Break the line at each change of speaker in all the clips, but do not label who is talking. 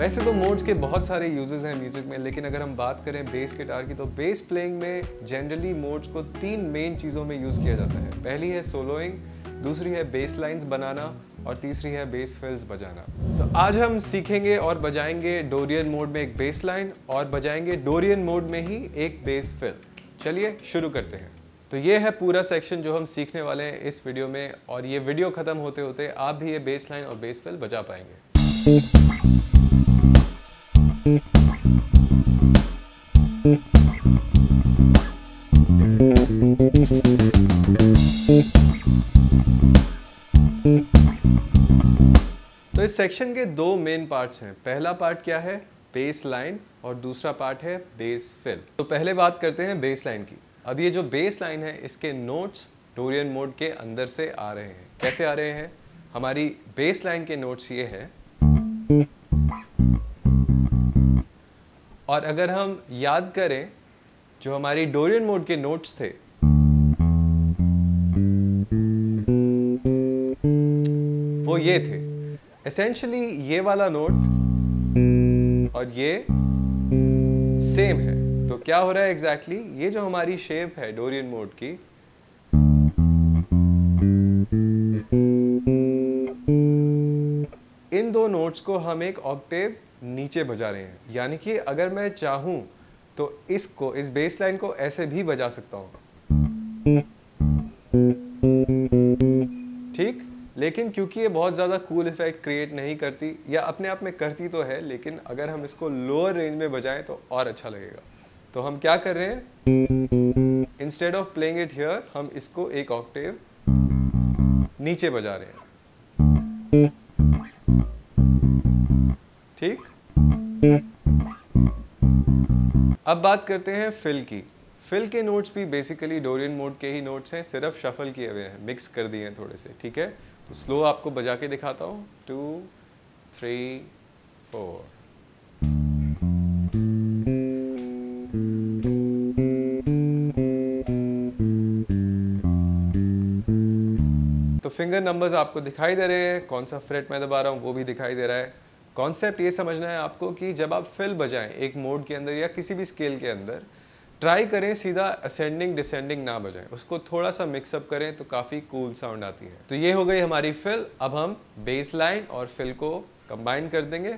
वैसे तो मोड्स के बहुत सारे यूजेस हैं म्यूज़िक में, लेकिन अगर हम बात करें बेस गिटार की तो बेस प्लेइंग में जनरली मोड्स को तीन मेन चीज़ों में यूज़ किया जाता है। पहली है सोलोइंग दूसरी है बेस लाइन्स बनाना, और तीसरी है बेस फिल्स बजाना। तो आज हम सीखेंगे और बजाएँगे डोरियन मोड में एक बेस लाइन और बजाएँगे डोरियन मोड में ही एक बेस फिल चलिए शुरू करते हैं। तो ये है पूरा सेक्शन जो हम सीखने वाले हैं इस वीडियो में, और ये वीडियो ख़त्म होते होते आप भी ये बेस लाइन और बेस फिल बजा पाएँगे। इस सेक्शन के दो मेन पार्ट्स हैं। पहला पार्ट क्या है? बेस लाइन और दूसरा पार्ट है बेस फिल तो पहले बात करते हैं बेस लाइन की। अब ये जो बेस लाइन है, इसके नोट्स डोरियन मोड के अंदर से आ रहे हैं। कैसे आ रहे हैं? हमारी बेस लाइन के नोट्स ये हैं। और अगर हम याद करें, जो हमारी डोरियन मोड के नोट्स थे, वो ये थे। एसेंशली ये वाला नोट और ये सेम है। तो क्या हो रहा है एग्जैक्टली exactly? ये जो हमारी शेप है डोरियन मोड की, इन दो नोट्स को हम एक ऑक्टेव नीचे बजा रहे हैं। यानी कि अगर मैं चाहूँ तो इसको, इस बेस लाइन को ऐसे भी बजा सकता हूँ। लेकिन क्योंकि ये बहुत ज़्यादा कूल इफ़ेक्ट क्रिएट नहीं करती, या अपने आप में करती तो है, लेकिन अगर हम इसको लोअर रेंज में बजाएँ तो और अच्छा लगेगा। तो हम क्या कर रहे हैं? Instead of playing it here हम इसको एक ऑक्टेव नीचे बजा रहे हैं। ठीक? अब बात करते हैं फिल की। फिल के नोट्स भी बेसिकली डोरियन मोड के ही नोट्स हैं, सिर्फ़ शफल किए हुए हैं मिक्स कर दिए हैं थोड़े से, ठीक है? तो स्लो आपको बजा के दिखाता हूँ। टू थ्री फोर तो फिंगर नंबर्स आपको दिखाई दे रहे हैं। कौन सा फ्रेट मैं दबा रहा हूँ, वो भी दिखाई दे रहा है। कॉन्सेप्ट ये समझना है आपको कि जब आप फिल बजाएँ एक मोड के अंदर या किसी भी स्केल के अंदर ट्राई करें सीधा असेंडिंग डिसेंडिंग ना बजाएँ। उसको थोड़ा सा मिक्सअप करें तो काफ़ी कूल साउंड आती है। तो ये हो गई हमारी फिल अब हम बेस लाइन और फिल को कंबाइन कर देंगे।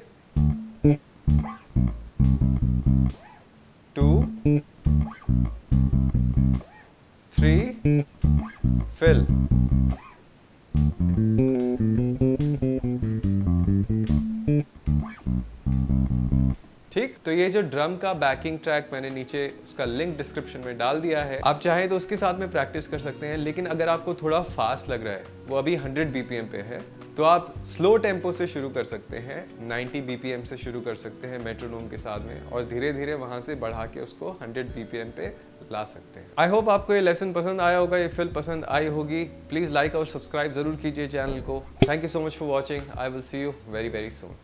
टू थ्री फिल ठीक? तो ये जो ड्रम का बैकिंग ट्रैक मैंने नीचे उसका लिंक डिस्क्रिप्शन में डाल दिया है। आप चाहें तो उसके साथ में प्रैक्टिस कर सकते हैं, लेकिन अगर आपको थोड़ा फास्ट लग रहा है, वो अभी 100 बीपीएम पे है तो आप स्लो टेंपो से शुरू कर सकते हैं 90 बीपीएम से शुरू कर सकते हैं मेट्रोनोम के साथ में, और धीरे धीरे वहाँ से बढ़ा के उसको 100 बीपीएम पे ला सकते हैं। आई होप आपको ये लेसन पसंद आया होगा, ये फ़िल्म पसंद आई होगी। प्लीज़ लाइक और सब्सक्राइब ज़रूर कीजिए चैनल को। Thank you so much for watching I will see you very very soon